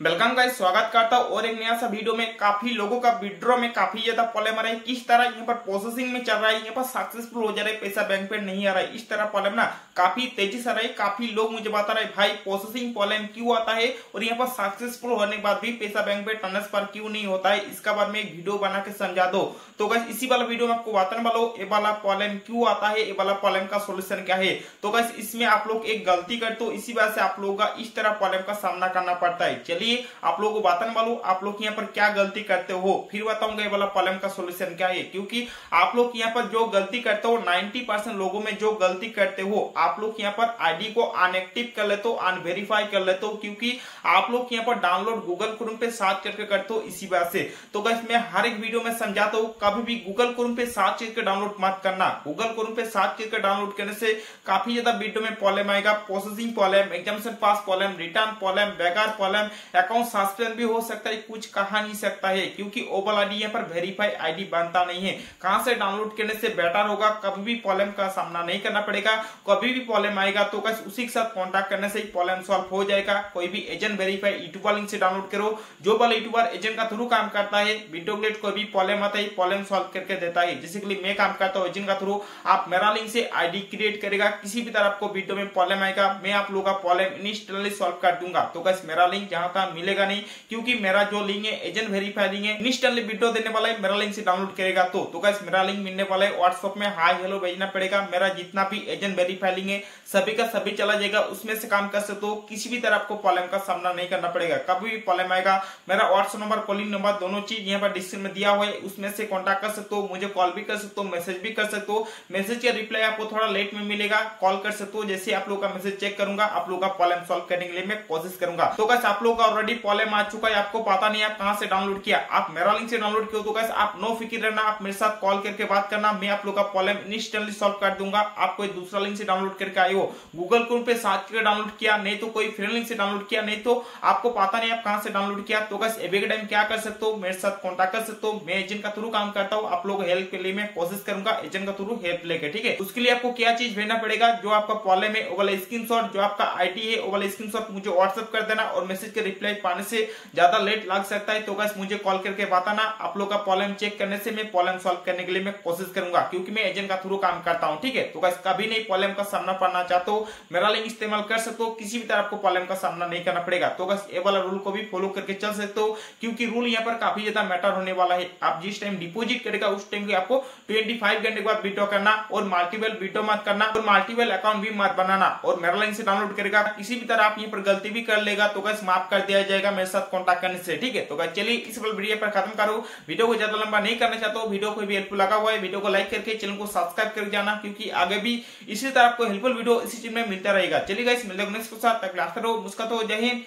Welcome guys, स्वागत करता हूँ और एक नया सा वीडियो में। काफ़ी लोगों का विड्रॉ में काफ़ी ज़्यादा प्रॉब्लम आ रहा है। किस तरह यहाँ पर प्रोसेसिंग में चल रहा है, यहाँ पर सक्सेसफुल हो जा रहा है, पैसा बैंक पे नहीं आ रहा है। इस तरह प्रॉब्लम ना काफ़ी तेज़ी से आ रहा है। काफ़ी लोग मुझे बता रहे भाई प्रोसेसिंग प्रॉब्लम क्यों आता है? और यहाँ पर सक्सेसफुल होने के बाद भी पैसा बैंक पे ट्रांसफ़र क्यों नहीं होता है? इसका बारे में एक वीडियो बना के समझा दो। तो गैस इसी वाला वीडियो में आपको बताने वाला हूँ, ये वाला प्रॉब्लम क्यों आता है, ये वाला प्रॉब्लम का सोल्यूशन क्या है? तो गैस इसमें आप लोग एक गलती करते हो, इसी वजह से आप लोगों का इस तरह प्रॉब्लम का सामना करना पड़ता है। चलिए आप लोगों को बताने वालों आप लोग यहाँ पर क्या गलती करते हो? फिर बताऊँगा ये वाला प्रॉब्लम का सोल्यूशन क्या है, क्योंकि आप लोग यहाँ पर जो गलती करते हो 90 परसेंट लोगों में जो गलती करते हो, आप लोग यहाँ पर आईडी को अनएक्टिव कर लेते हो अनवेरीफाई कर लेते हो, क्योंकि आप लोग यहाँ पर डाउनलोड गूगल क्रोम पे सर्च करके करते हो इसी वजह से। तो गैस मैं हर एक वीडियो में समझाता हूँ, कभी भी गूगल क्रोम पे सर्च करके डाउनलोड मत करना। गूगल क्रोम पे सर्च करके डाउनलोड करने से काफ़ी ज़्यादा वीडियो में प्रॉब्लम आएगा processing problem examination pass problem return problem बेकार प्रॉब्लम अकाउंट सस्पेंड भी हो सकता है, कुछ कहा नहीं सकता है, क्योंकि ओबल आईडी यहाँ पर वेरीफाई आईडी बनता नहीं है। कहाँ से डाउनलोड करने से बेटर होगा, कभी भी प्रॉब्लम का सामना नहीं करना पड़ेगा। कभी भी प्रॉब्लम आएगा तो बस उसी के साथ कॉन्टेक्ट करने से प्रॉब्लम सॉल्व हो जाएगा। कोई भी एजेंट वेरीफाई यूट्यूब लिंक से डाउनलोड करो, जो वाला यूट्यूबर एजेंट का थ्रू काम करता है वीडियो ग्लेट कोई भी प्रॉब्लम आता है प्रॉब्लम सॉल्व करके देता है। जैसे कि मैं काम करता हूँ एजेंट का थ्रू आप मेरा लिंक से आईडी क्रिएट करेगा, किसी भी तरह आपको वीडियो में प्रॉब्लम आएगा, मैं आप लोगों का प्रॉब्लम इंस्टॉली सॉल्व कर दूँगा। तो बस मेरा लिंक जहाँ तक मिलेगा नहीं, क्योंकि मेरा जो लिंक है एजेंट वेरीफाई लिंक है इंस्टेंटली वीडियो देने वाला है, मेरा लिंक से डाउनलोड करेगा तो। तो गाइस मेरा लिंक मिलने वाला है व्हाट्सएप में हाई हेलो भेजना पड़ेगा, मेरा जितना भी एजेंट वेरीफाई लिंक है, सभी का सभी चला जाएगा, उसमें से काम कर सकते हो, किसी भी तरह आपको प्रॉब्लम का सामना नहीं करना पड़ेगा, कभी भी प्रॉब्लम आएगा, मेरा व्हाट्सएप नंबर कॉलिंग नंबर दोनों चीज़ यहाँ पर डिस्क्रिप्शन में दिया हुआ है, उसमें से कॉन्टेक्ट कर सकते हो, मुझे कॉल भी कर सकते हो मैसेज भी कर सकते हो मैसेज का रिप्लाई आपको थोड़ा लेट में मिलेगा कॉल कर सकते हो, जैसे आप लोग का मैसेज चेक करूँगा, आप लोग का प्रॉब्लम सॉल्व करने के लिए मैं कोशिश करूँगा। तो कैसे आप लोग का ऑलरेडी प्रॉब्लम आ चुका है, आपको पता नहीं आप कहाँ से डाउनलोड किया। आप मेरा लिंक से डाउनलोड किया तो कैसे आप नो फ़िक्र रहना, आप मेरे साथ कॉल करके बात करना, मैं आप लोग का प्रॉब्लम इंस्टेंटली सॉल्व कर दूँगा। आप कोई दूसरा लिंक से डाउनलोड करके आए हो गूगल क्रोम पे सर्च करके डाउनलोड किया, नहीं तो कोई फ्रेंड लिंक से डाउनलोड किया, नहीं तो आपको पता नहीं आप कहाँ से डाउनलोड किया। तो कैसे के टाइम क्या कर सकते हो? मेरे साथ कॉन्टेक्ट कर सकते हो। मैं एजेंट का थ्रू काम करता हूँ, आप लोग हेल्प के लिए मैं कोशिश करूँगा एजेंट का थ्रू हेल्प लेके, ठीक है? उसके लिए आपको क्या चीज़ भेजना पड़ेगा? जो आपका प्रॉब्लम है वो वाला स्क्रीनशॉट जो आपका आईटी है वो वाला स्क्रीनशॉट मुझे व्हाट्सएप कर देना और मैसेज के रिप्लाई पाने से ज़्यादा लेट लग सकता है। तो गैस मुझे कॉल करके बताना। आप लोग का प्रॉब्लम चेक करने से मैं प्रॉब्लम सॉल्व करने के लिए मैं कोशिश करूँगा, क्योंकि मैं एजेंट का थ्रू काम करता हूँ, ठीक है? तो गैस कभी नहीं प्रॉब्लम का सामना करना चाहते हो, मेरा लिंक इस्तेमाल कर सकते हो, किसी भी तरह आपको प्रॉब्लम का सामना नहीं करना पड़ेगा। तो गैस ये वाला रूल को भी फॉलो करके चल सकते हो, क्योंकि रूल यहाँ पर काफ़ी ज़्यादा मैटर होने वाला है। आप जिस टाइम डिपोजिट करेगा, उस टाइम आपको ट्वेंटी घंटे के बाद विड्रॉ करना और मल्टीपल विड्रॉ मत करना और मल्टीपल अकाउंट भी मत बनाना। और मेरा लिंक से डाउनलोड करेगा। किसी भी तरह आप यहाँ पर गलती भी कर लेगा। तो गैस माफ़ कर दिया जाएगा मेरे साथ कॉन्टेक्ट करने से, ठीक है? तो चलिए इस वीडियो पर खत्म करो। वीडियो को ज़्यादा लंबा नहीं करना चाहता हूँ। वीडियो को भी हेल्पफुल लगा हुआ है। वीडियो को लाइक करके चैनल को सब्सक्राइब कर जाना, क्योंकि आगे भी इसी तरह आपको हेल्पफुल वीडियो इसी चीज़ में मिलता रहेगा। चलिए गाइस मिलते हैं नेक्स्ट के साथ। तक लास्ट करो मुस्कुराते हो जय हिंद।